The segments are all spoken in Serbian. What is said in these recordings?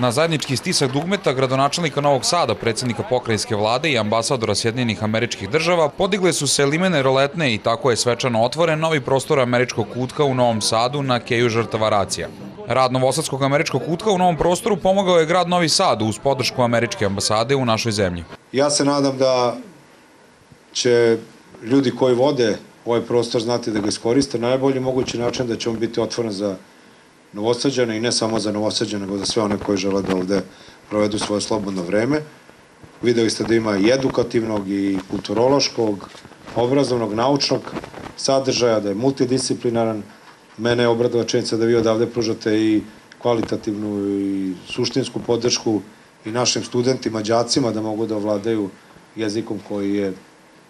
Na zajednički stisak dugmeta gradonačelnika Novog Sada, predsednika pokrajinske vlade i ambasadora Sjedinjenih američkih država podigle su se limene roletne i tako je svečano otvoren novi prostor američkog kutka u Novom Sadu na keju žrtava racija. Rad Novosadskog američkog kutka u novom prostoru pomogao je grad Novi Sad uz podršku američke ambasade u našoj zemlji. Ja se nadam da će ljudi koji vode ovaj prostor znati da ga iskoriste na najbolji mogući način, da će on biti otvoren za Novosađane i ne samo za Novosađane, nego za sve one koji žele da ovde provedu svoje slobodno vreme. Videli ste da ima i edukativnog i kulturološkog, obrazovnog, naučnog sadržaja, da je multidisciplinaran. Mene je obradova činjenica da vi odavde pružate i kvalitativnu i suštinsku podršku i našim studentima, đacima da mogu da ovladaju jezikom koji je,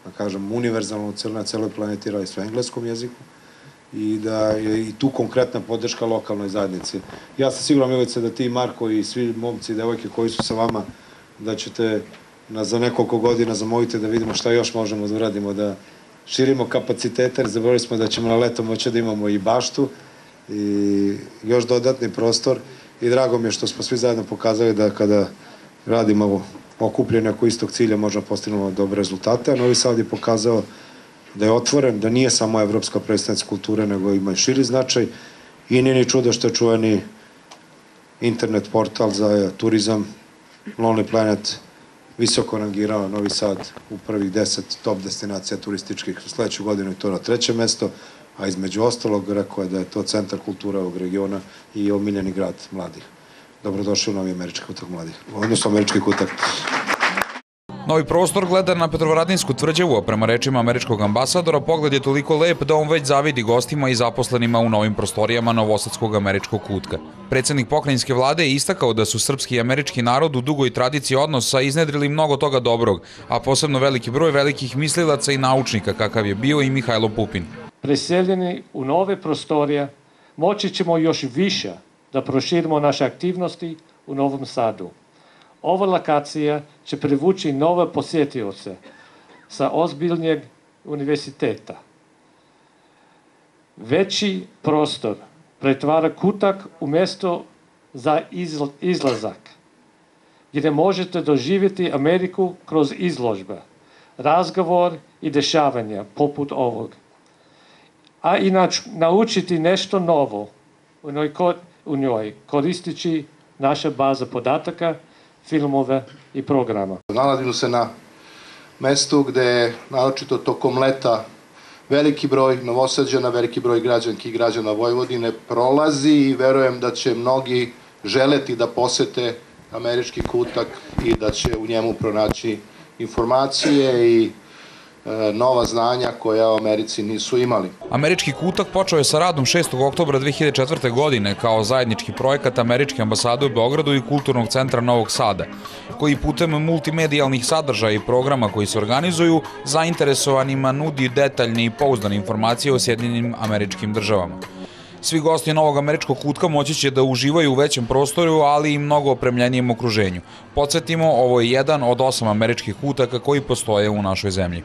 da kažem, univerzalno na celoj planeti radi sve engleskom jeziku i da je i tu konkretna podrška lokalnoj zajednici. Ja sam siguran, Milice, da ti, Marko i svi momci i devojke koji su sa vama, da ćete na, za nekoliko godina zamolite da vidimo šta još možemo da uradimo, da širimo kapacitete, jer smo da ćemo na leto moći da imamo i baštu i još dodatni prostor i drago mi je što smo svi zajedno pokazali da kada radimo okupljeni oko istog cilja možemo postignemo dobre rezultate, a Novi Sad je pokazao da je otvoren, da nije samo evropska predstavnica kulture, nego ima i širi značaj i nije ni čudo što je čuveni internet portal za turizam Lonely Planet visoko rangirao Novi Sad u prvih deset top destinacija turističkih u sledeću godinu i to na treće mesto, a između ostalog rekao je da je to centar kulture ovog regiona i omiljeni grad mladih. Dobrodošli u Novi američki kutak mladih, odnosno američki kutak. Novi prostor gleda na Petrovaradinsku tvrđavu, a prema rečima američkog ambasadora pogled je toliko lep da on već zavidi gostima i zaposlenima u novim prostorijama Novosadskog američkog kutka. Predsednik pokrajinske vlade je istakao da su srpski i američki narod u dugoj tradiciji odnosa iznedrili mnogo toga dobrog, a posebno veliki broj velikih mislilaca i naučnika kakav je bio i Mihajlo Pupin. Preseljeni u nove prostorije moći ćemo još više da proširimo naše aktivnosti u Novom Sadu. Ova lokacija će privući nove posjetioce sa ozbiljnjeg univerziteta. Veći prostor pretvara kutak u mesto za izlazak, gdje možete doživjeti Ameriku kroz izložbe, razgovor i dešavanja poput ovog. A i naučiti nešto novo u njoj, koristići naše baze podataka filmove i programa. Nalazimo se na mestu gde naročito tokom leta veliki broj novosađana, veliki broj građanki i građana Vojvodine prolazi i verujem da će mnogi želeti da posete američki kutak i da će u njemu pronaći informacije i E, nova znanja koja u Americi nisu imali. Američki kutak počeo je sa radom 6. oktobra 2004. godine kao zajednički projekat Američke ambasade u Beogradu i Kulturnog centra Novog Sada, koji putem multimedijalnih sadržaja i programa koji se organizuju zainteresovanima nudi detaljne i pouzdane informacije o Sjedinjenim američkim državama. Svi gosti Novog američkog kutka moći će da uživaju u većem prostoru, ali i mnogo opremljenijem okruženju. Podsjetimo, ovo je jedan od osam američkih kutaka koji postoje u našoj zemlji.